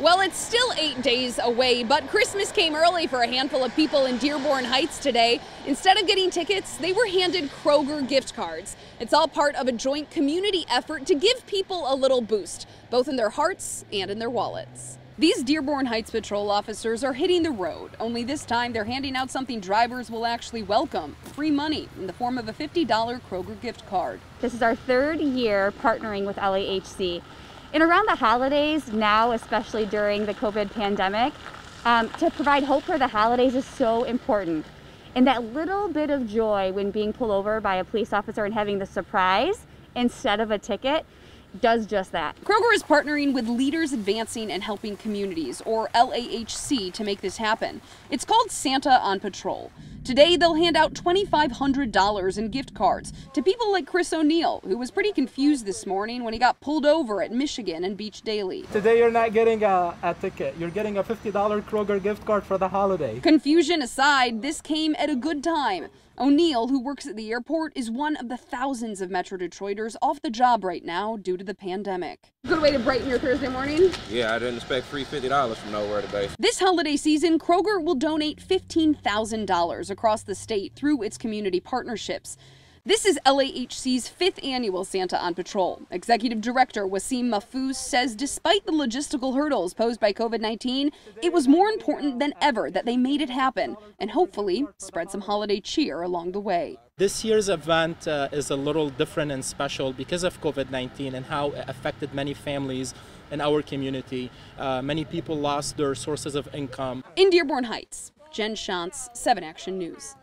Well, it's still eight days away, but Christmas came early for a handful of people in Dearborn Heights today. Instead of getting tickets, they were handed Kroger gift cards. It's all part of a joint community effort to give people a little boost, both in their hearts and in their wallets. These Dearborn Heights patrol officers are hitting the road, only this time they're handing out something drivers will actually welcome free money in the form of a $50 Kroger gift card. This is our third year partnering with LAHC. And around the holidays, now especially during the COVID pandemic, um, to provide hope for the holidays is so important. And that little bit of joy when being pulled over by a police officer and having the surprise instead of a ticket does just that. Kroger is partnering with Leaders Advancing and Helping Communities, or LAHC, to make this happen. It's called Santa on Patrol. Today, they'll hand out $2,500 in gift cards to people like Chris O'Neill, who was pretty confused this morning when he got pulled over at Michigan and Beech Daly. Today, you're not getting a, a ticket. You're getting a $50 Kroger gift card for the holiday. Confusion aside, this came at a good time. O'Neill, who works at the airport, is one of the thousands of Metro Detroiters off the job right now due to the pandemic. Good way to brighten your Thursday morning. Yeah, I didn't expect free $50 from nowhere today. This holiday season, Kroger will donate $15,000 across the state through its community partnerships. This is LAHC's fifth annual Santa on Patrol. Executive Director Wasim Mahfouz says despite the logistical hurdles posed by COVID 19, it was more important than ever that they made it happen and hopefully spread some holiday cheer along the way. This year's event uh, is a little different and special because of COVID 19 and how it affected many families in our community. Uh, many people lost their sources of income. In Dearborn Heights, Jenn Schanz, 7 Action News.